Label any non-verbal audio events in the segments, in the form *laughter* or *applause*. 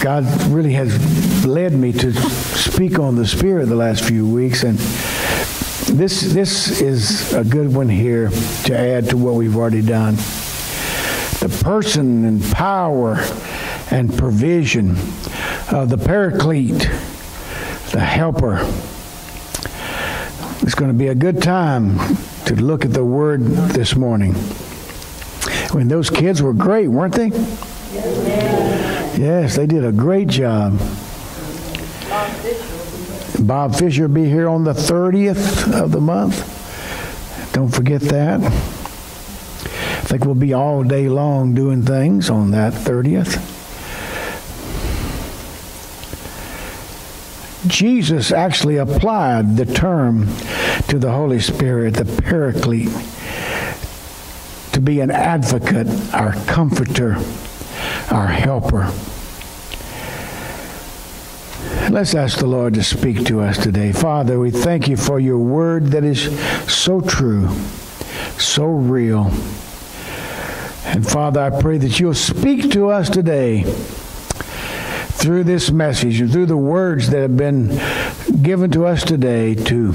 God really has led me to speak on the Spirit the last few weeks, and this this is a good one here to add to what we've already done. The person and power and provision of the Paraclete, the Helper. It's going to be a good time to look at the Word this morning. Mean, those kids were great, weren't they? Yes, they did a great job. Bob Fisher will be here on the 30th of the month. Don't forget that. I think we'll be all day long doing things on that 30th. Jesus actually applied the term to the Holy Spirit, the Paraclete, to be an advocate, our comforter, our helper. Let's ask the Lord to speak to us today. Father, we thank you for your word that is so true, so real. And Father, I pray that you'll speak to us today through this message and through the words that have been given to us today to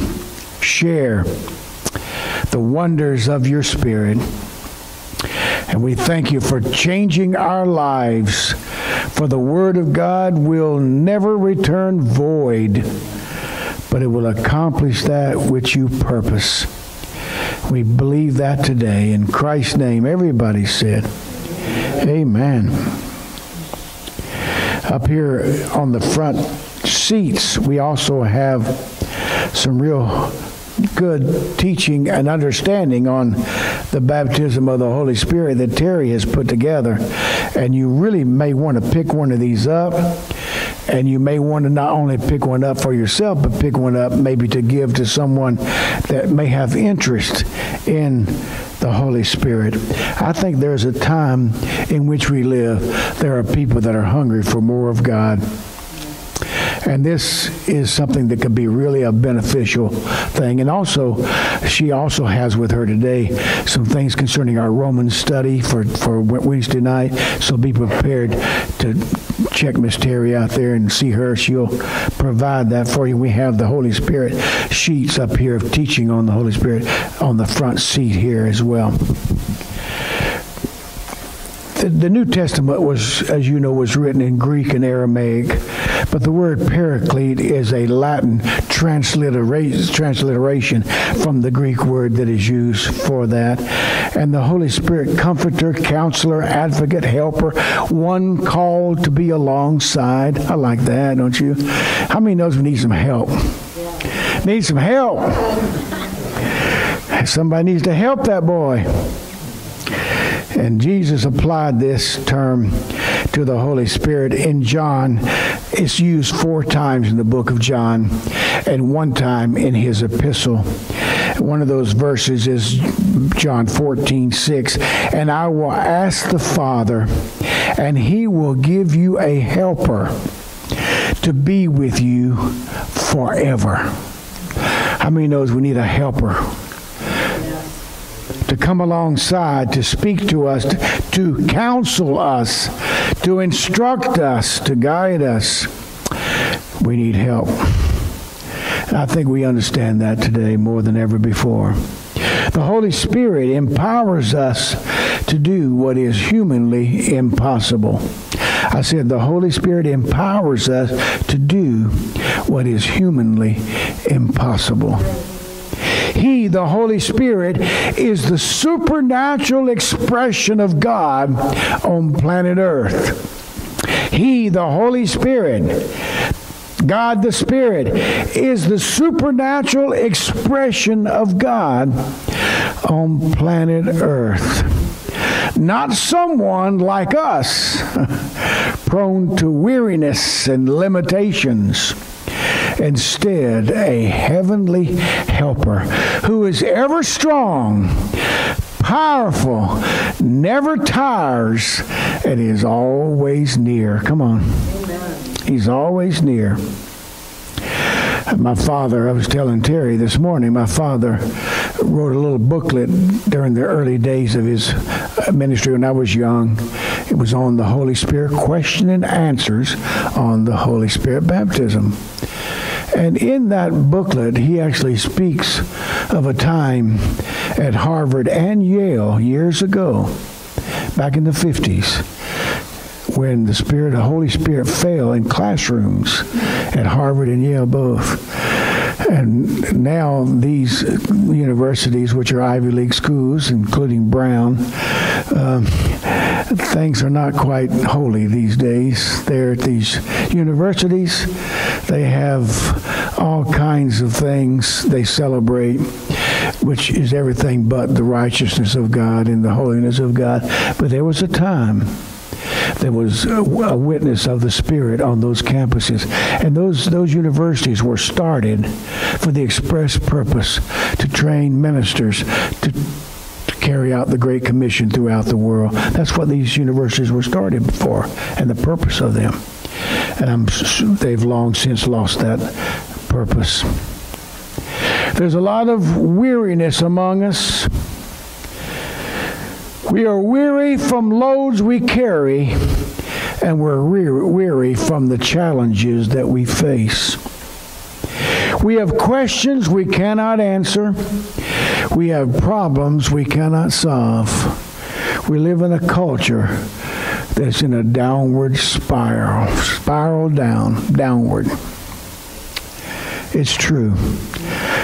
share the wonders of your Spirit. And we thank you for changing our lives. For the Word of God will never return void, but it will accomplish that which you purpose. We believe that today. In Christ's name, everybody said, Amen. Up here on the front seats, we also have some real good teaching and understanding on the baptism of the Holy Spirit that Terry has put together. And you really may want to pick one of these up. And you may want to not only pick one up for yourself, but pick one up maybe to give to someone that may have interest in the Holy Spirit. I think there's a time in which we live, there are people that are hungry for more of God. And this is something that could be really a beneficial thing. And also, she also has with her today some things concerning our Roman study for, for Wednesday night. So be prepared to check Miss Terry out there and see her. She'll provide that for you. We have the Holy Spirit sheets up here of teaching on the Holy Spirit on the front seat here as well. The, the New Testament was, as you know, was written in Greek and Aramaic, but the word paraclete is a Latin transliteration from the Greek word that is used for that. And the Holy Spirit, comforter, counselor, advocate, helper, one called to be alongside. I like that, don't you? How many knows we need some help? Need some help. Somebody needs to help that boy. And Jesus applied this term to the Holy Spirit in John. It's used four times in the book of John and one time in his epistle. One of those verses is John 14, 6. And I will ask the Father, and he will give you a helper to be with you forever. How many knows we need a helper? to come alongside, to speak to us, to, to counsel us, to instruct us, to guide us. We need help. I think we understand that today more than ever before. The Holy Spirit empowers us to do what is humanly impossible. I said the Holy Spirit empowers us to do what is humanly impossible. He, the Holy Spirit, is the supernatural expression of God on planet Earth. He, the Holy Spirit, God the Spirit, is the supernatural expression of God on planet Earth. Not someone like us, *laughs* prone to weariness and limitations Instead, a heavenly helper who is ever strong, powerful, never tires, and is always near. Come on. He's always near. My father, I was telling Terry this morning, my father wrote a little booklet during the early days of his ministry when I was young. It was on the Holy Spirit, question and answers on the Holy Spirit baptism. And in that booklet, he actually speaks of a time at Harvard and Yale years ago, back in the 50s, when the Spirit, the Holy Spirit fell in classrooms at Harvard and Yale both. And now these universities, which are Ivy League schools, including Brown, um, things are not quite holy these days. They're at these universities. They have all kinds of things they celebrate, which is everything but the righteousness of God and the holiness of God. But there was a time there was a, witness of the Spirit on those campuses. And those, those universities were started for the express purpose to train ministers to carry out the Great Commission throughout the world. That's what these universities were started for and the purpose of them. And I'm, they've long since lost that purpose. There's a lot of weariness among us. We are weary from loads we carry, and we're weary from the challenges that we face. We have questions we cannot answer. We have problems we cannot solve. We live in a culture that's in a downward spiral, spiral down, downward. It's true.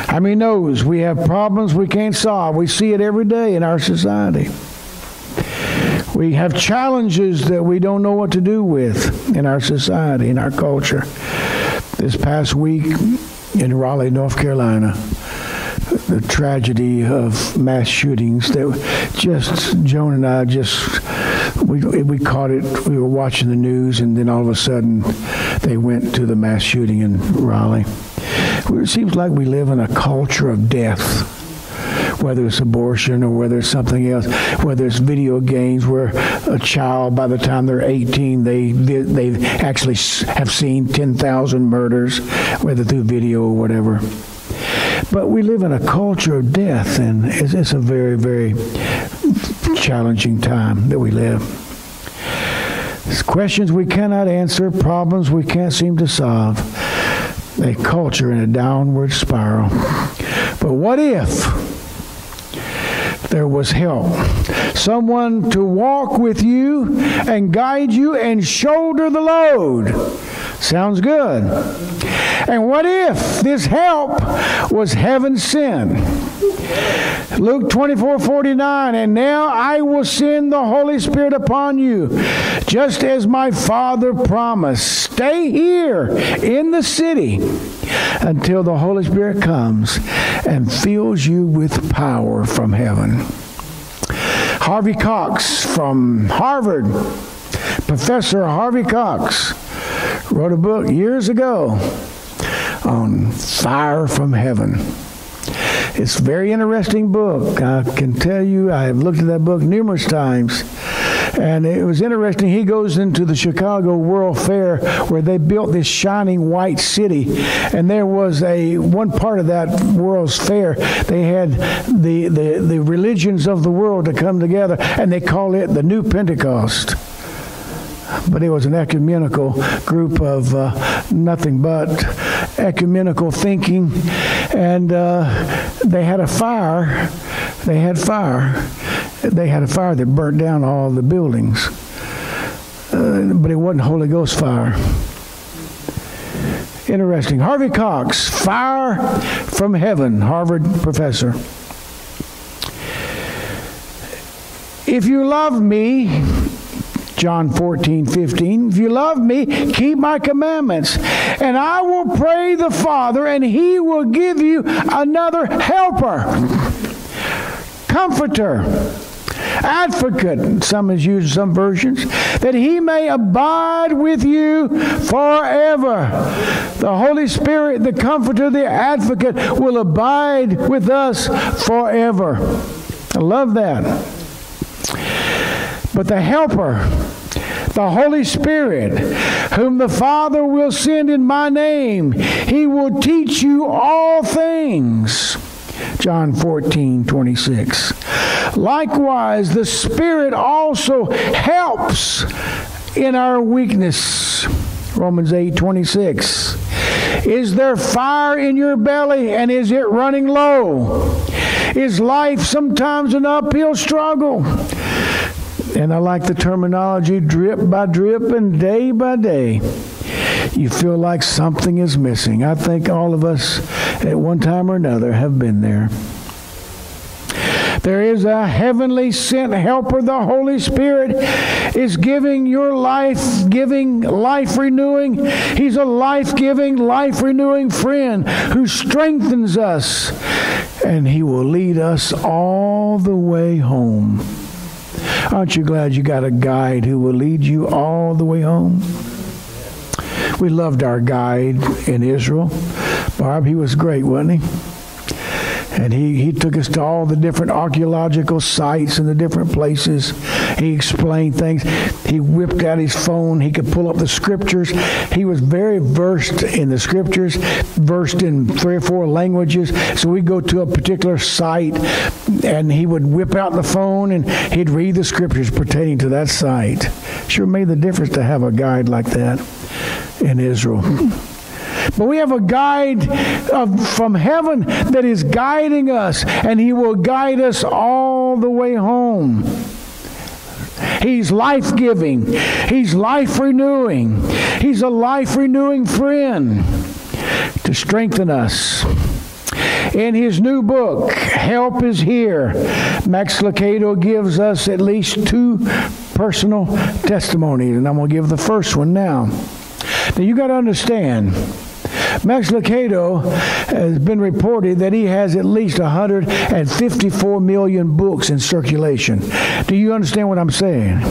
How many knows we have problems we can't solve? We see it every day in our society. We have challenges that we don't know what to do with in our society, in our culture. This past week in Raleigh, North Carolina, the tragedy of mass shootings that just Joan and I just we we caught it. We were watching the news, and then all of a sudden, they went to the mass shooting in Raleigh. It seems like we live in a culture of death whether it's abortion or whether it's something else, whether it's video games where a child, by the time they're 18, they they actually have seen 10,000 murders, whether through video or whatever. But we live in a culture of death, and it's, it's a very, very challenging time that we live. It's questions we cannot answer, problems we can't seem to solve, a culture in a downward spiral. But what if? There was help. Someone to walk with you and guide you and shoulder the load. Sounds good. And what if this help was heaven sent? Luke 24 49, and now I will send the Holy Spirit upon you, just as my Father promised. Stay here in the city until the Holy Spirit comes and fills you with power from heaven. Harvey Cox from Harvard, Professor Harvey Cox, wrote a book years ago on fire from heaven. It's a very interesting book. I can tell you, I have looked at that book numerous times. And it was interesting. He goes into the Chicago World Fair where they built this shining white city. And there was a one part of that World's Fair. They had the, the, the religions of the world to come together, and they call it the New Pentecost but it was an ecumenical group of uh, nothing but ecumenical thinking, and uh, they had a fire. They had fire. They had a fire that burnt down all the buildings, uh, but it wasn't Holy Ghost fire. Interesting. Harvey Cox, Fire from Heaven, Harvard professor. If you love me, John 14, 15. If you love me, keep my commandments. And I will pray the Father, and he will give you another helper, comforter, advocate, some is used some versions, that he may abide with you forever. The Holy Spirit, the comforter, the advocate, will abide with us forever. I love that. But the Helper, the Holy Spirit, whom the Father will send in my name, he will teach you all things John 14, 26. Likewise, the Spirit also helps in our weakness. Romans 8, 26. Is there fire in your belly and is it running low? Is life sometimes an uphill struggle? And I like the terminology drip by drip and day by day. You feel like something is missing. I think all of us at one time or another have been there. There is a heavenly sent helper. The Holy Spirit is giving your life giving, life renewing. He's a life giving, life renewing friend who strengthens us. And He will lead us all the way home. Aren't you glad you got a guide who will lead you all the way home? We loved our guide in Israel. Barb, he was great, wasn't he? And he, he took us to all the different archaeological sites and the different places. He explained things. He whipped out his phone. He could pull up the scriptures. He was very versed in the scriptures, versed in three or four languages. So we go to a particular site and he would whip out the phone and he'd read the scriptures pertaining to that site. Sure made the difference to have a guide like that in Israel. *laughs* But we have a guide of, from heaven that is guiding us, and He will guide us all the way home. He's life giving, He's life renewing, He's a life renewing friend to strengthen us. In his new book, Help is Here, Max Lucado gives us at least two personal testimonies, and I'm going to give the first one now. Now, you got to understand Max Lucado has been reported that he has at least 154 million books in circulation. Do you understand what I'm saying?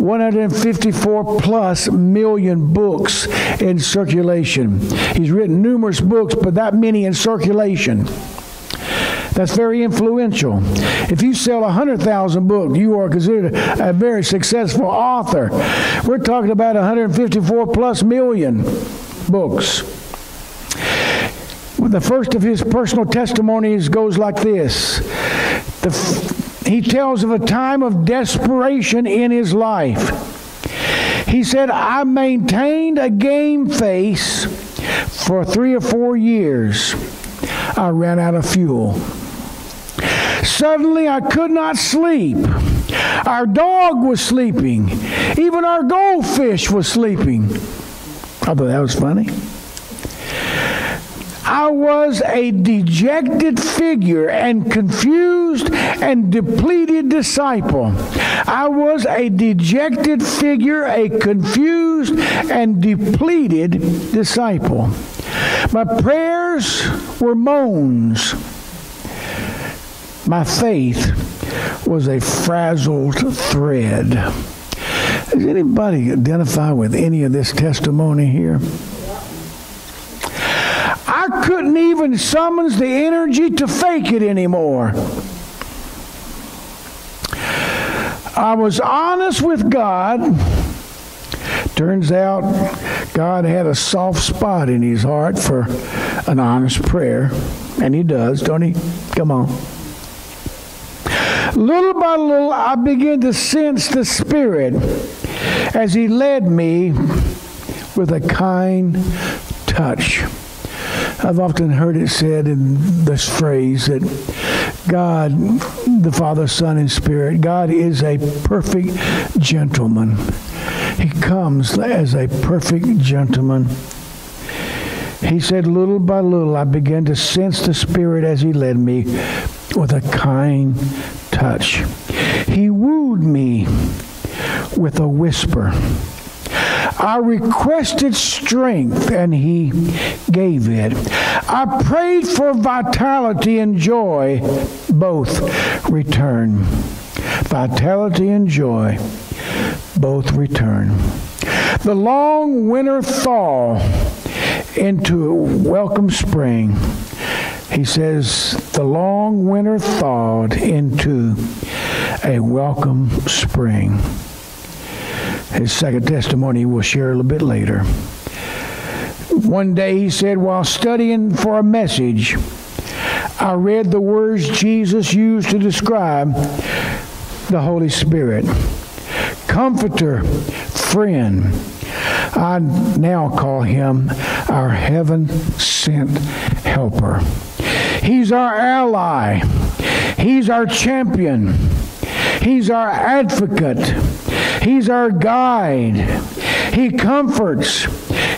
154 plus million books in circulation. He's written numerous books, but that many in circulation. That's very influential. If you sell 100,000 books, you are considered a very successful author. We're talking about 154 plus million books. The first of his personal testimonies goes like this. The, he tells of a time of desperation in his life. He said, I maintained a game face for three or four years. I ran out of fuel. Suddenly, I could not sleep. Our dog was sleeping. Even our goldfish was sleeping. I thought that was funny. I was a dejected figure and confused and depleted disciple. I was a dejected figure, a confused and depleted disciple. My prayers were moans. My faith was a frazzled thread. Does anybody identify with any of this testimony here? Couldn't even summons the energy to fake it anymore. I was honest with God. Turns out God had a soft spot in his heart for an honest prayer. And he does, don't he? Come on. Little by little, I began to sense the Spirit as he led me with a kind touch. I've often heard it said in this phrase that God, the Father, Son, and Spirit, God is a perfect gentleman. He comes as a perfect gentleman. He said, little by little, I began to sense the Spirit as He led me with a kind touch. He wooed me with a whisper. I requested strength and he gave it. I prayed for vitality and joy, both return. Vitality and joy, both return. The long winter thaw into a welcome spring. He says, the long winter thawed into a welcome spring. His second testimony we'll share a little bit later. One day he said, while studying for a message, I read the words Jesus used to describe the Holy Spirit Comforter, friend. I now call him our heaven sent helper. He's our ally. He's our champion. He's our advocate. He's our guide. He comforts.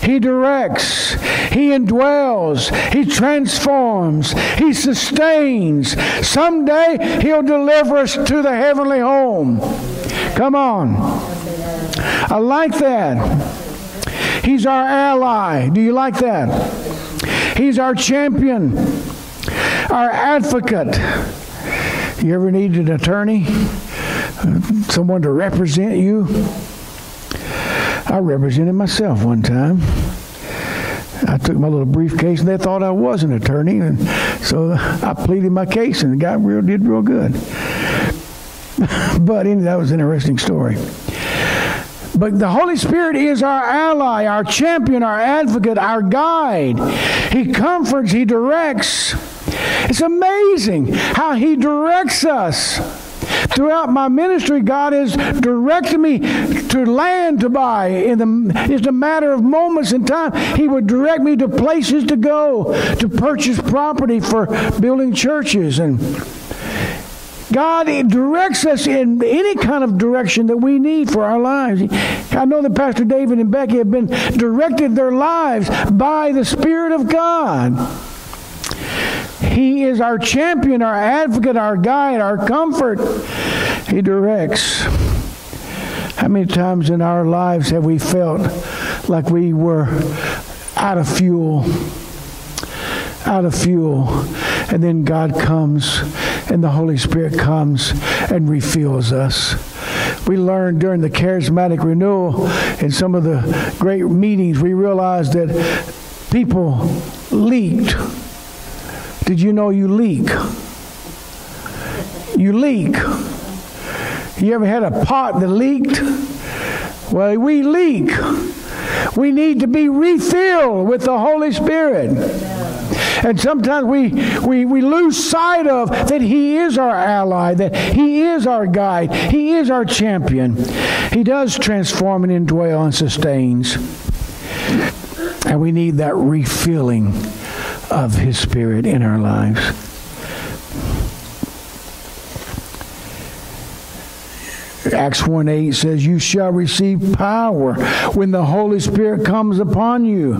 He directs. He indwells. He transforms. He sustains. Someday He'll deliver us to the heavenly home. Come on. I like that. He's our ally. Do you like that? He's our champion, our advocate. You ever need an attorney? Someone to represent you? I represented myself one time. I took my little briefcase and they thought I was an attorney, and so I pleaded my case and the guy real did real good. *laughs* but anyway, that was an interesting story. But the Holy Spirit is our ally, our champion, our advocate, our guide. He comforts, He directs. It's amazing how He directs us. Throughout my ministry, God has directed me to land to buy. In the, it's a matter of moments in time. He would direct me to places to go to purchase property for building churches and God directs us in any kind of direction that we need for our lives. I know that Pastor David and Becky have been directed their lives by the Spirit of God. He is our champion, our advocate, our guide, our comfort. He directs. How many times in our lives have we felt like we were out of fuel? Out of fuel. And then God comes and the Holy Spirit comes and refills us. We learned during the charismatic renewal in some of the great meetings, we realized that people leaked did you know you leak? You leak. You ever had a pot that leaked? Well, we leak. We need to be refilled with the Holy Spirit. And sometimes we, we, we lose sight of that He is our ally, that He is our guide, He is our champion. He does transform and indwell and sustains. And we need that refilling of His Spirit in our lives. Acts 1 8 says, You shall receive power when the Holy Spirit comes upon you.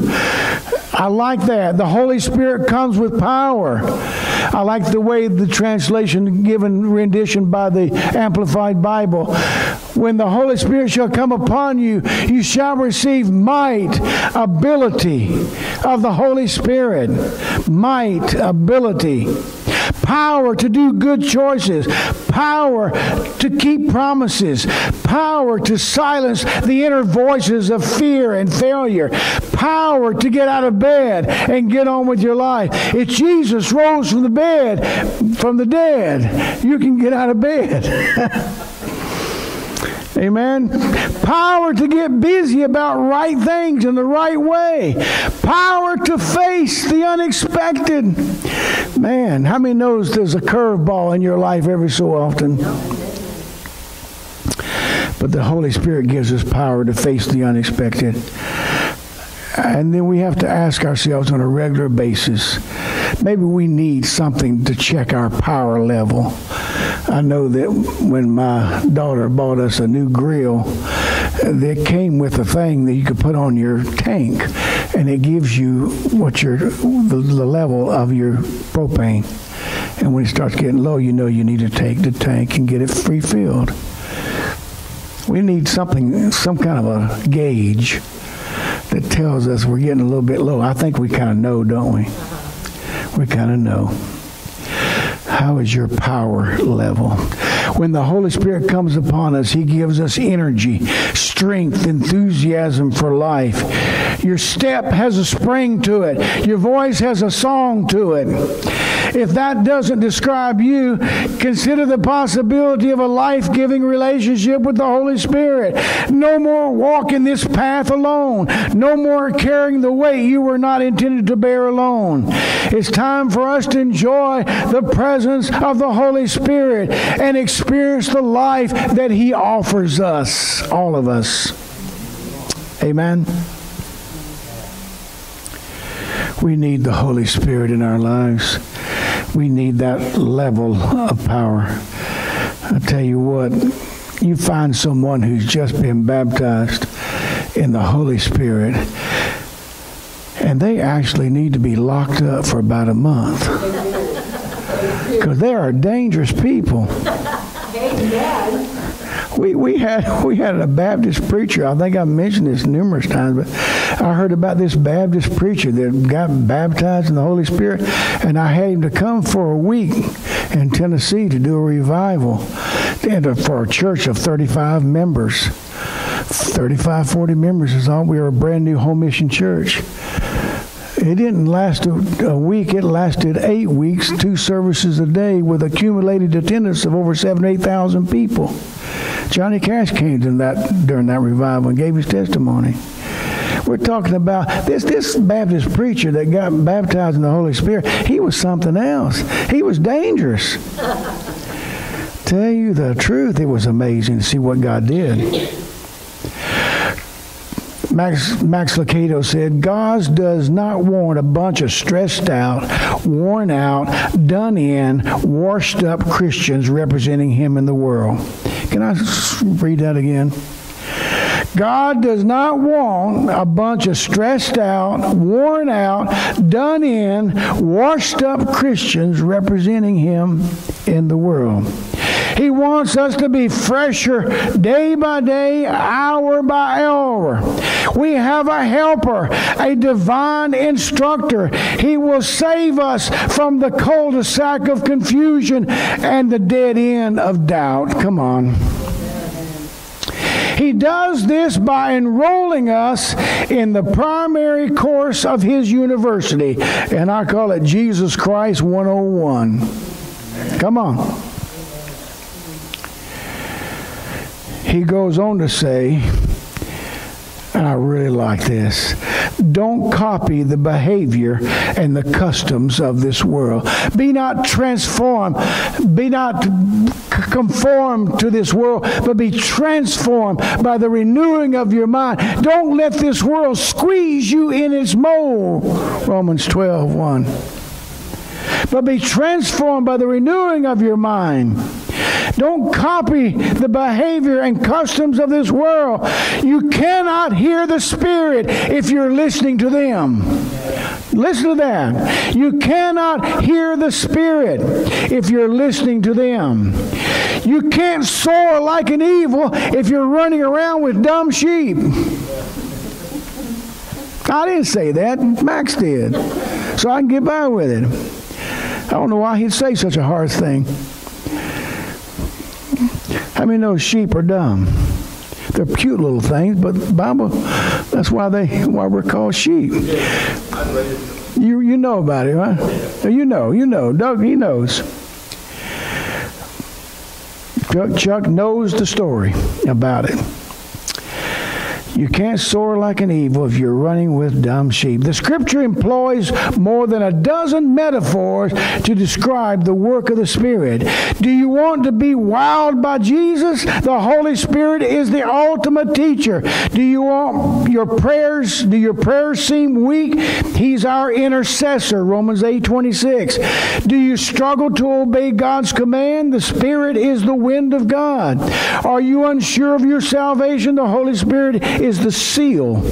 I like that. The Holy Spirit comes with power. I like the way the translation given rendition by the Amplified Bible. When the Holy Spirit shall come upon you, you shall receive might, ability of the Holy Spirit. Might, ability power to do good choices, power to keep promises, power to silence the inner voices of fear and failure, power to get out of bed and get on with your life. If Jesus rose from the bed, from the dead, you can get out of bed. *laughs* Amen. Power to get busy about right things in the right way. Power to face the unexpected. Man, how many knows there's a curveball in your life every so often? But the Holy Spirit gives us power to face the unexpected. And then we have to ask ourselves on a regular basis maybe we need something to check our power level. I know that when my daughter bought us a new grill, it came with a thing that you could put on your tank, and it gives you what your the, the level of your propane. And when it starts getting low, you know you need to take the tank and get it refilled. We need something, some kind of a gauge that tells us we're getting a little bit low. I think we kind of know, don't we? We kind of know. How is your power level? When the Holy Spirit comes upon us, He gives us energy, strength, enthusiasm for life. Your step has a spring to it, your voice has a song to it. If that doesn't describe you, consider the possibility of a life giving relationship with the Holy Spirit. No more walking this path alone. No more carrying the weight you were not intended to bear alone. It's time for us to enjoy the presence of the Holy Spirit and experience the life that He offers us, all of us. Amen. We need the Holy Spirit in our lives. We need that level of power. I tell you what, you find someone who's just been baptized in the Holy Spirit, and they actually need to be locked up for about a month. *laughs* Because they are dangerous people. We, we had *laughs* we had a Baptist preacher. I think I've mentioned this numerous times, but I heard about this Baptist preacher that got baptized in the Holy Spirit, and I had him to come for a week in Tennessee to do a revival and for a church of 35 members. 35, 40 members is all. We were a brand new home mission church. It didn't last a, a, week. It lasted eight weeks, two services a day, with accumulated attendance of over seven, eight thousand people. Johnny Cash came to that during that revival and gave his testimony. We're talking about this this Baptist preacher that got baptized in the Holy Spirit. He was something else. He was dangerous. *laughs* Tell you the truth, it was amazing to see what God did. Max, Max Lucado said, God does not want a bunch of stressed out, worn out, done in, washed up Christians representing Him in the world. Can I read that again? God does not want a bunch of stressed out, worn out, done in, washed up Christians representing Him in the world. He wants us to be fresher day by day, hour by hour. We have a helper, a divine instructor. He will save us from the cul-de-sac of confusion and the dead end of doubt. Come on. He does this by enrolling us in the primary course of his university, and I call it Jesus Christ 101. Come on. He goes on to say, and I really like this. Don't copy the behavior and the customs of this world. Be not transformed, be not conformed to this world, but be transformed by the renewing of your mind. Don't let this world squeeze you in its mold. Romans 12 1. But be transformed by the renewing of your mind don't copy the behavior and customs of this world. You cannot hear the Spirit if you're listening to them. Listen to that. You cannot hear the Spirit if you're listening to them. You can't soar like an eagle if you're running around with dumb sheep. I didn't say that. Max did. So I can get by with it. I don't know why he'd say such a hard thing. How many know sheep are dumb? They're cute little things, but Bible, that's why they why we're called sheep. You you know about it, huh? You know, you know. Doug, he knows. Chuck, Chuck knows the story about it. You can't soar like an eagle if you're running with dumb sheep. The scripture employs more than a dozen metaphors to describe the work of the Spirit. Do you want to be wowed by Jesus? The Holy Spirit is the ultimate teacher. Do you want your prayers, do your prayers seem weak? He's our intercessor, Romans 8 26. Do you struggle to obey God's command? The Spirit is the wind of God. Are you unsure of your salvation? The Holy Spirit is the seal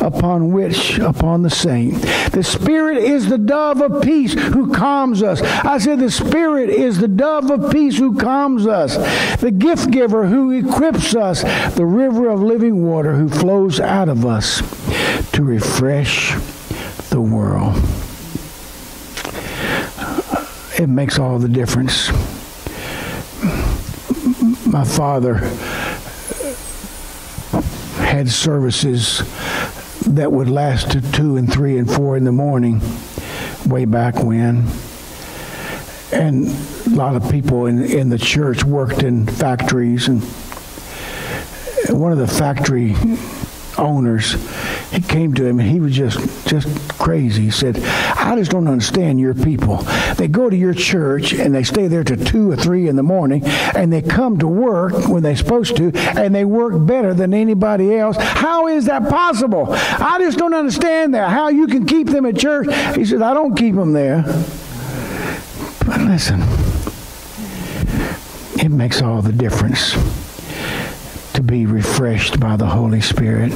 upon which, upon the saint. The Spirit is the dove of peace who calms us. I said, the Spirit is the dove of peace who calms us, the gift giver who equips us, the river of living water who flows out of us to refresh the world. It makes all the difference. My father had services that would last to two and three and four in the morning way back when. and a lot of people in, in the church worked in factories and one of the factory owners he came to him and he was just just crazy. He said i just don't understand your people. They go to your church and they stay there to two or three in the morning and they come to work when they're supposed to and they work better than anybody else. How is that possible? I just don't understand that how you can keep them at church. He said i don't keep them there. But listen it makes all the difference to be refreshed by the Holy Spirit.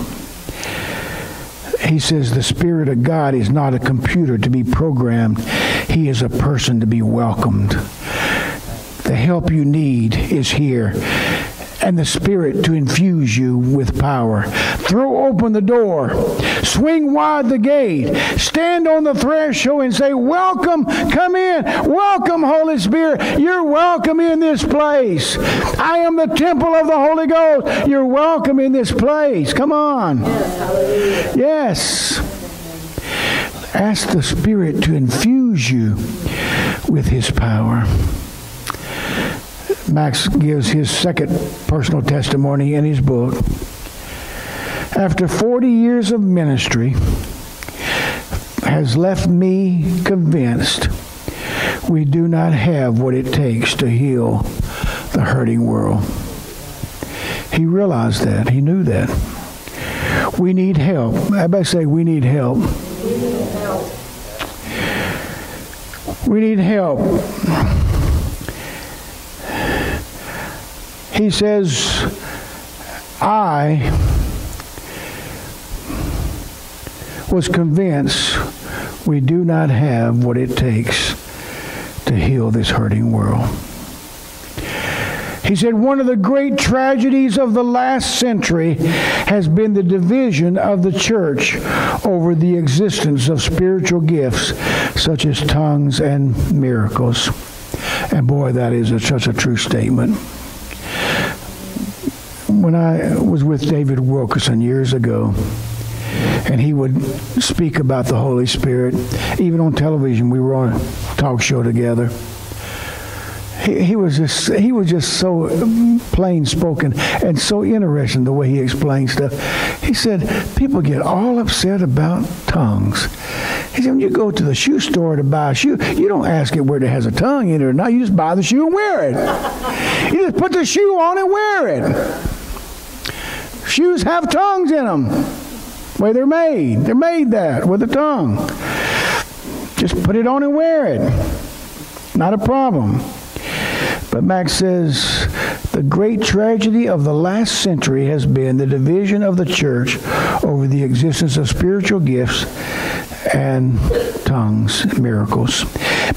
He says the Spirit of God is not a computer to be programmed, He is a person to be welcomed. The help you need is here and the Spirit to infuse you with power. Throw open the door, swing wide the gate, stand on the threshold and say, Welcome, come in, welcome, Holy Spirit. You're welcome in this place. I am the temple of the Holy Ghost. You're welcome in this place. Come on. Yes. Ask the Spirit to infuse you with His power. Max gives his second personal testimony in his book. After 40 years of ministry, has left me convinced we do not have what it takes to heal the hurting world. He realized that. He knew that. We need help. Everybody say, we need help. We need help. We need help. he says, I was convinced we do not have what it takes to heal this hurting world. He said, One of the great tragedies of the last century has been the division of the church over the existence of spiritual gifts such as tongues and miracles. And boy, that is a, such a true statement when I was with David Wilkerson years ago, and he would speak about the Holy Spirit, even on television. We were on a talk show together. He, he was just he was just so plain spoken and so interesting the way he explained stuff. He said people get all upset about tongues. He said when you go to the shoe store to buy a shoe, you don't ask it where it has a tongue in it or not. You just buy the shoe and wear it. You just put the shoe on and wear it. Shoes have tongues in them. Way they're made. They're made that with a tongue. Just put it on and wear it. Not a problem. But Max says the great tragedy of the last century has been the division of the church over the existence of spiritual gifts and tongues, miracles.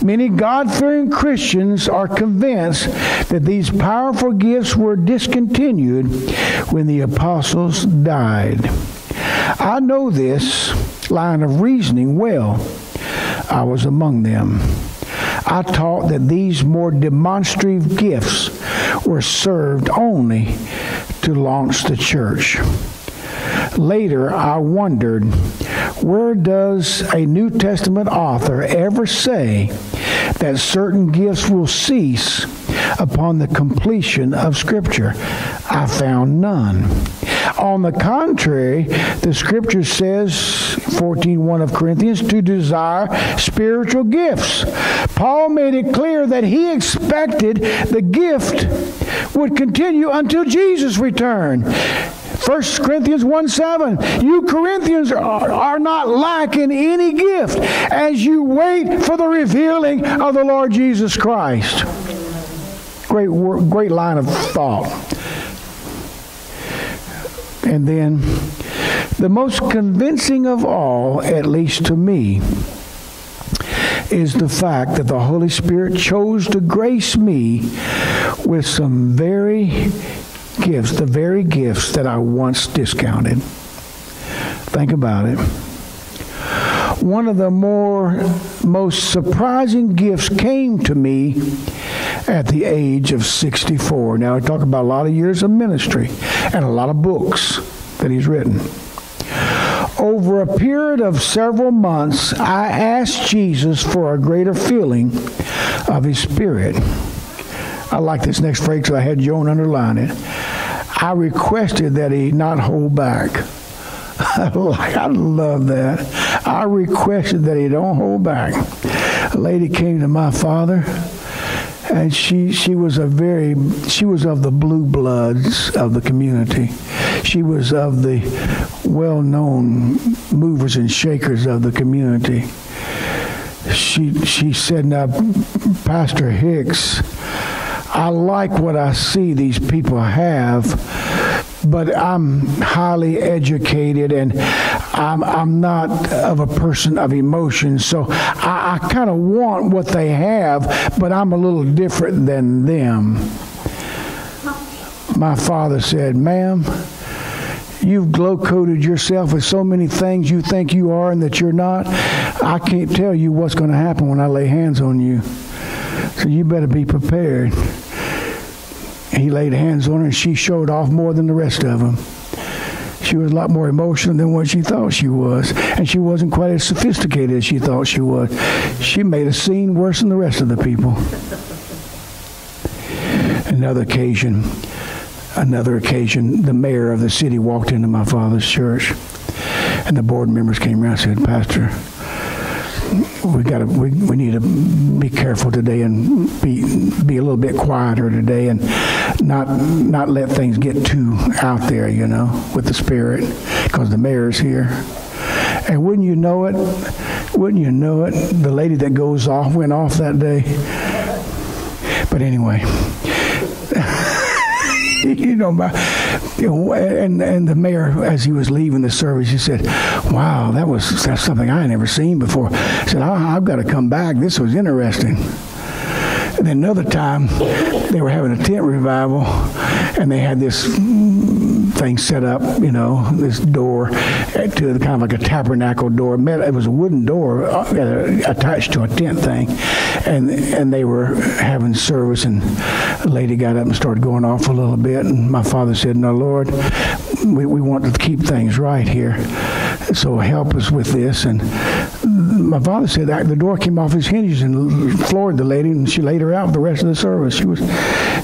Many God fearing Christians are convinced that these powerful gifts were discontinued when the apostles died. I know this line of reasoning well. I was among them. I taught that these more demonstrative gifts were served only to launch the church. Later, I wondered where does a New Testament author ever say that certain gifts will cease upon the completion of Scripture? I found none. On the contrary, the scripture says, 14.1 of Corinthians, to desire spiritual gifts. Paul made it clear that he expected the gift would continue until Jesus returned. 1 Corinthians 1 7. You Corinthians are, are not lacking any gift as you wait for the revealing of the Lord Jesus Christ. Great, great line of thought. And then, the most convincing of all, at least to me, is the fact that the Holy Spirit chose to grace me with some very gifts, the very gifts that I once discounted. Think about it. One of the more most surprising gifts came to me at the age of 64. Now, I talk about a lot of years of ministry and a lot of books that he's written. Over a period of several months, I asked Jesus for a greater feeling of his spirit. I like this next phrase, so I had Joan underline it. I requested that he not hold back. *laughs* I love that. I requested that he don't hold back. A lady came to my father and she she was a very she was of the blue bloods of the community. She was of the well-known movers and shakers of the community. She she said, "Now, Pastor Hicks, I like what I see these people have." but I'm highly educated and I'm, I'm not of a person of emotion. So I, I kind of want what they have, but I'm a little different than them. My father said, Ma'am, you've glow coated yourself with so many things you think you are and that you're not. I can't tell you what's going to happen when I lay hands on you. So you better be prepared. He laid hands on her and she showed off more than the rest of them. She was a lot more emotional than what she thought she was. And she wasn't quite as sophisticated as she thought she was. She made a scene worse than the rest of the people. Another occasion, another occasion, the mayor of the city walked into my father's church. And the board members came around and said, Pastor, we got to we, we need to be careful today and be be a little bit quieter today and not not let things get too out there you know with the spirit because the mayor's here and wouldn't you know it wouldn't you know it the lady that goes off went off that day but anyway *laughs* you know, my, and and the mayor, as he was leaving the service, he said, "Wow, that was that's something I had never seen before." He said, "I've got to come back. This was interesting." And then another time, they were having a tent revival, and they had this thing set up, you know, this door to the kind of like a tabernacle door. It was a wooden door uh, attached to a tent thing, and and they were having service, and a lady got up and started going off a little bit, and my father said, "No, Lord, we, we want to keep things right here, so help us with this." And my father said that the door came off his hinges and floored the lady, and she laid her out for the rest of the service. She was,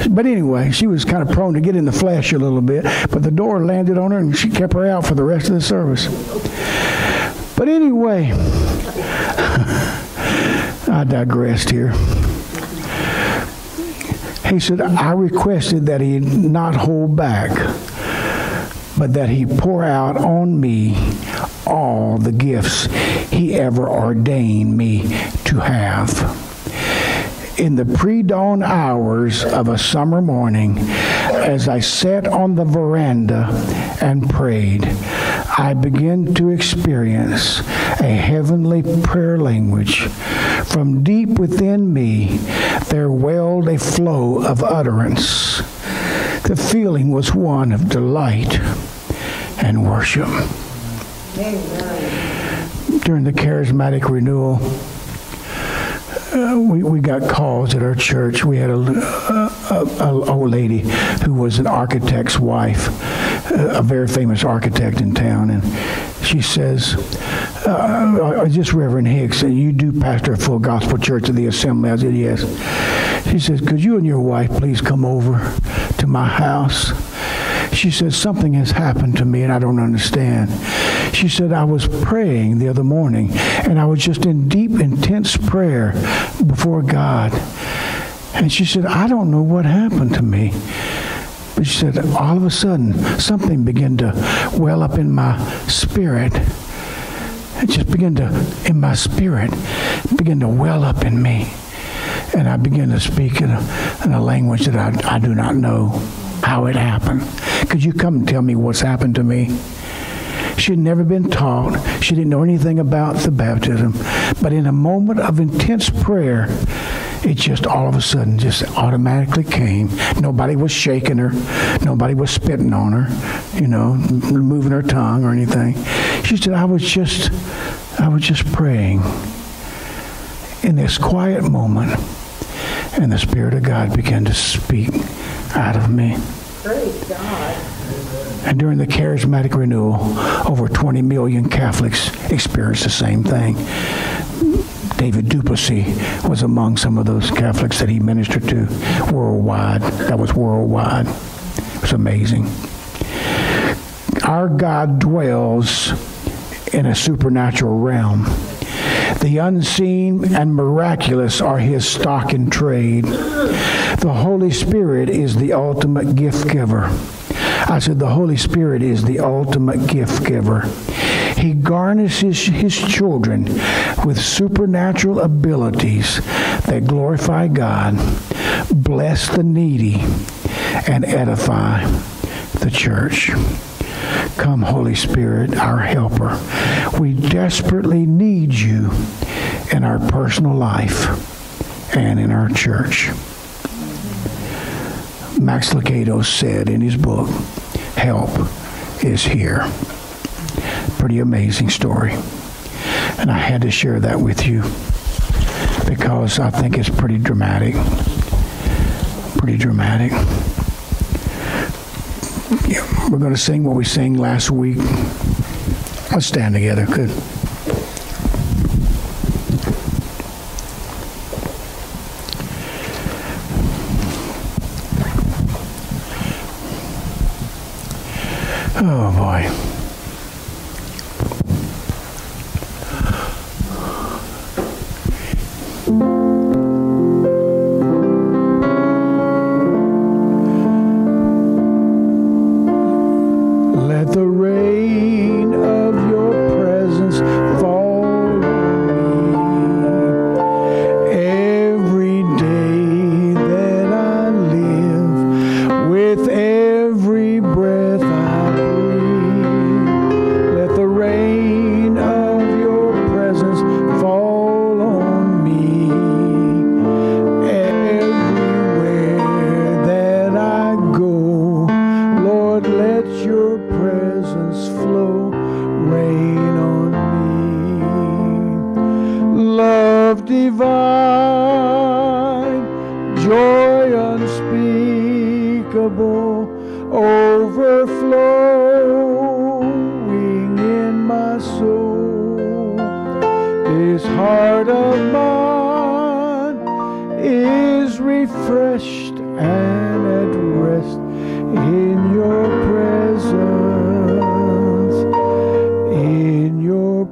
but anyway, she was kind of prone to get in the flesh a little bit. But the door landed on her, and she kept her out for the rest of the service. But anyway, *laughs* I digressed here. He said, I requested that he not hold back, but that he pour out on me all the gifts he ever ordained me to have. In the pre dawn hours of a summer morning, as I sat on the veranda and prayed, I began to experience a heavenly prayer language. From deep within me, there welled a flow of utterance. The feeling was one of delight and worship. During the charismatic renewal, uh, we, we got calls at our church. We had a, a, a, a old lady who was an architect's wife, a, a very famous architect in town, and she says, uh, uh "Just Reverend Hicks, and you do pastor a full gospel church of the Assembly?" I said, "Yes." She says, "Could you and your wife please come over to my house?" She said, Something has happened to me and I don't understand. She said, I was praying the other morning and I was just in deep, intense prayer before God. And she said, I don't know what happened to me. But she said, all of a sudden, something began to well up in my spirit. It just began to, in my spirit, begin to well up in me. And I began to speak in a, in a language that I, I do not know how it happened. Could you come and tell me what's happened to me? She had never been taught. She didn't know anything about the baptism. But in a moment of intense prayer, it just all of a sudden just automatically came. Nobody was shaking her. Nobody was spitting on her, you know, moving her tongue or anything. She said, I was just, I was just praying in this quiet moment. And the Spirit of God began to speak out of me. And during the charismatic renewal, over 20 million Catholics experienced the same thing. David du Plessis was among some of those Catholics that he ministered to worldwide. That was worldwide. It was amazing. Our God dwells in a supernatural realm. The unseen and miraculous are his stock in trade. The Holy Spirit is the ultimate gift giver. I said, the Holy Spirit is the ultimate gift giver. He garnishes his children with supernatural abilities that glorify God, bless the needy, and edify the church. Come, Holy Spirit, our helper. We desperately need you in our personal life and in our church. Max Lucado said in his book, Help is here. Pretty amazing story. And I had to share that with you because I think it's pretty dramatic. Pretty dramatic. Yeah, we're going to sing what we sang last week. Let's stand together. Good. Oh boy.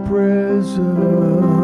presence.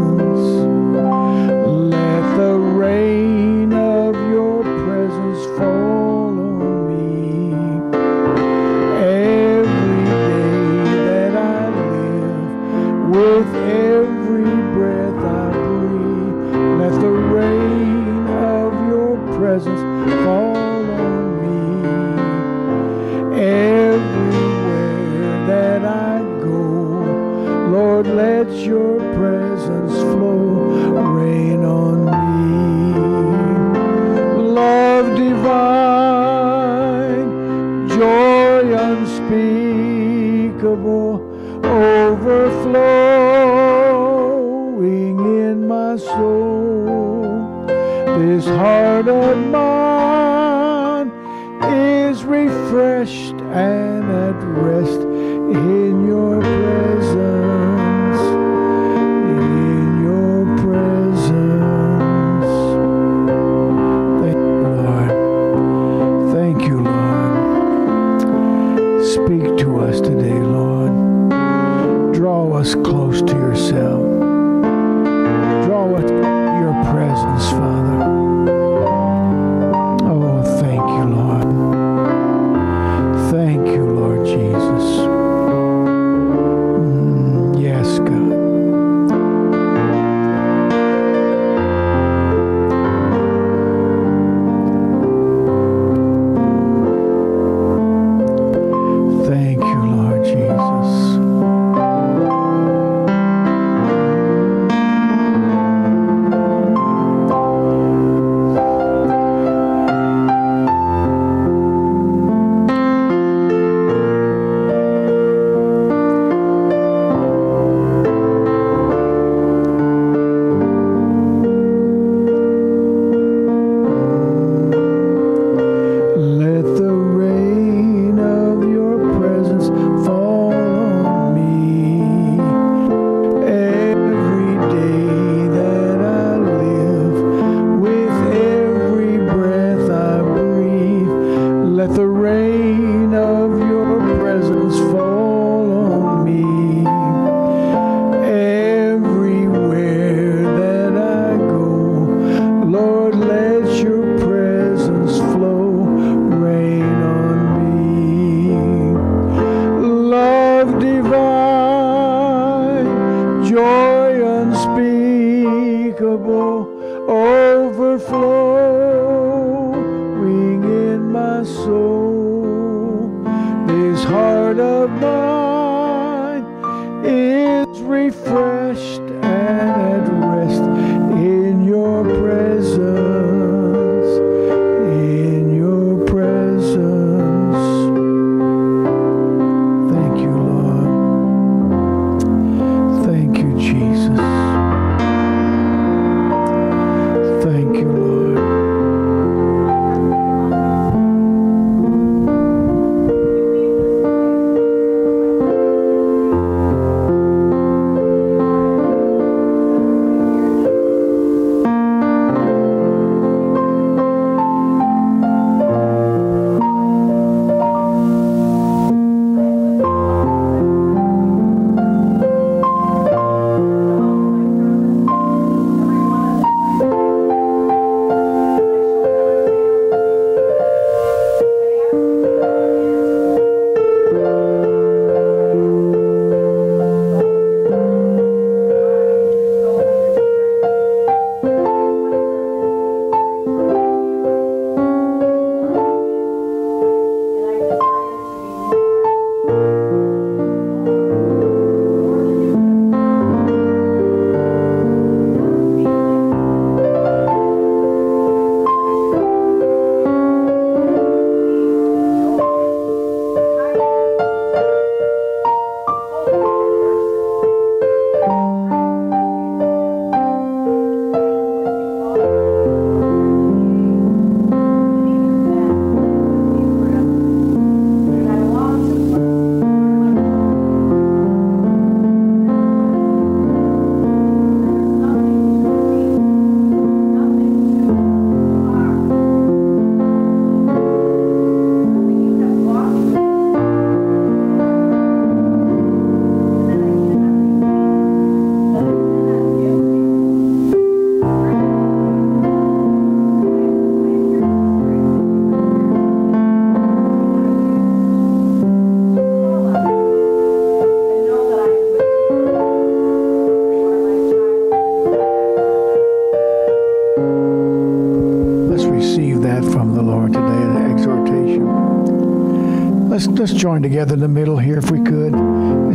Together in the middle here if we could.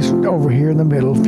Just over here in the middle.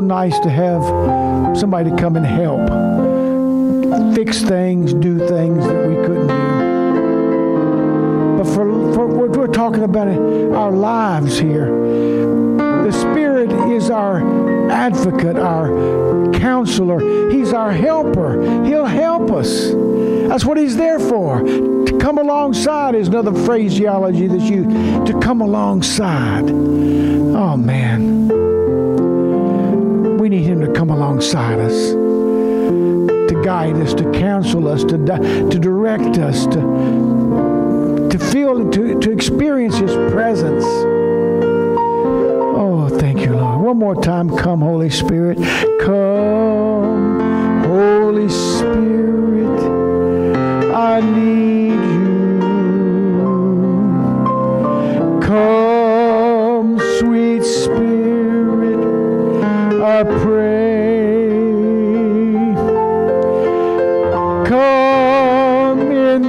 Nice to have somebody come and help fix things, do things that we couldn't do. But for, for what we're talking about our lives here, the Spirit is our advocate, our counselor. He's our helper. He'll help us. That's what He's there for. To come alongside is another phraseology that's used. To come alongside. Oh, man We need Him to come alongside us, to guide us, to counsel us, to, to direct us, to, to feel, to, to experience His presence. Oh, thank you, Lord. One more time, come, Holy Spirit. Come, Holy Spirit.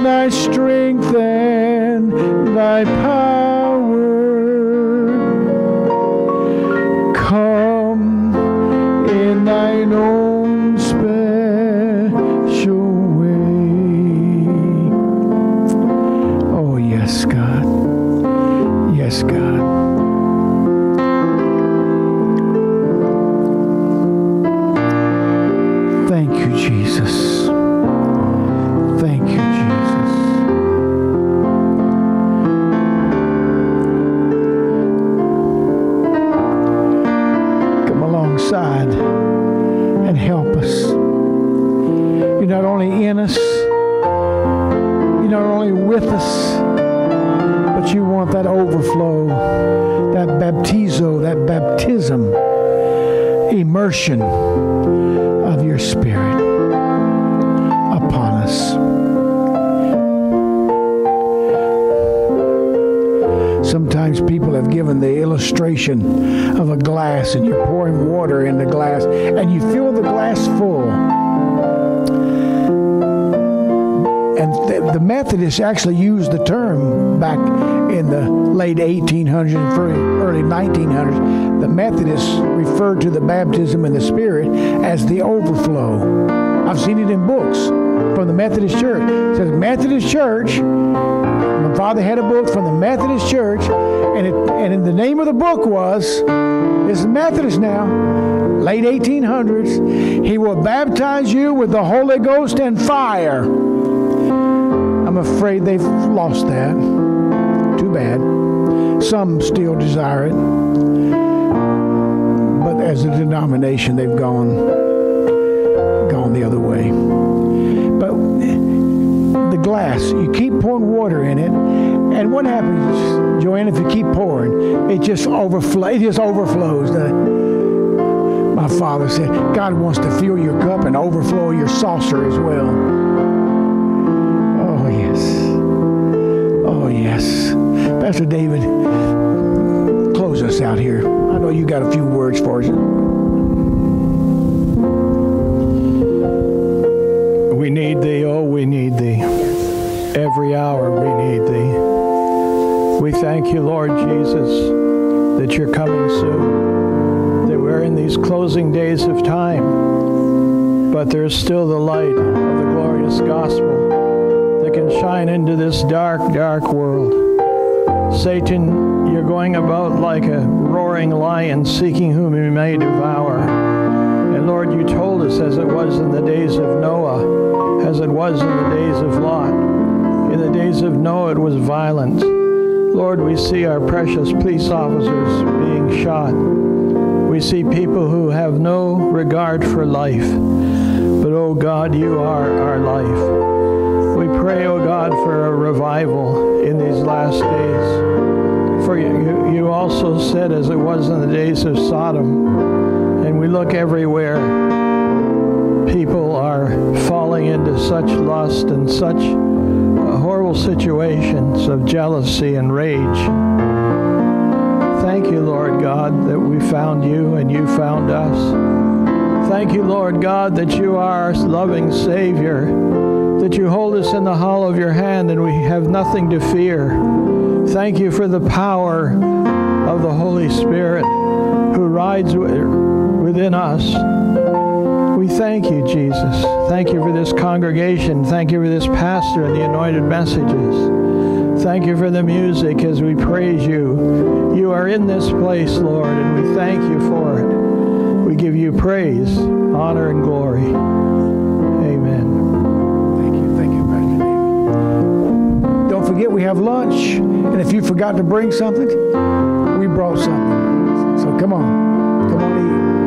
Thy strength and thy power. Baptism in the Spirit as the overflow. I've seen it in books from the Methodist Church. It says Methodist Church. My father had a book from the Methodist Church, and it, and in the name of the book was this is Methodist now, late 1800s. He will baptize you with the Holy Ghost and fire. I'm afraid they've lost that. Too bad. Some still desire it, as a denomination, they've gone gone the other way. But the glass, you keep pouring water in it, and what happens, Joanne? If you keep pouring, it just overflows. It just overflows. My father said, God wants to fill your cup and overflow your saucer as well. Oh yes. Oh yes. Pastor David, us out here. I know you got a few words for us. We need thee, oh, we need thee. Every hour we need thee. We thank you, Lord Jesus, that you're coming soon, that we're in these closing days of time, but there's still the light of the glorious gospel that can shine into this dark, dark world. Satan, going about like a roaring lion seeking whom he may devour. And Lord, you told us as it was in the days of Noah, as it was in the days of Lot. In the days of Noah, it was violent. Lord, we see our precious police officers being shot. We see people who have no regard for life. But, oh God, you are our life. We pray, oh God, for a revival in these last days. For you, you also said, as it was in the days of Sodom, and we look everywhere, people are falling into such lust and such uh, horrible situations of jealousy and rage. Thank you, Lord God, that we found you and you found us. Thank you, Lord God, that you are our loving Savior, that you hold us in the hollow of your hand and we have nothing to fear. Thank you for the power of the Holy Spirit who rides within us. We thank you, Jesus. Thank you for this congregation. Thank you for this pastor and the anointed messages. Thank you for the music as we praise you. You are in this place, Lord, and we thank you for it. We give you praise, honor, and glory. Forget we have lunch, and if you forgot to bring something, we brought something. So come on, come on, eat.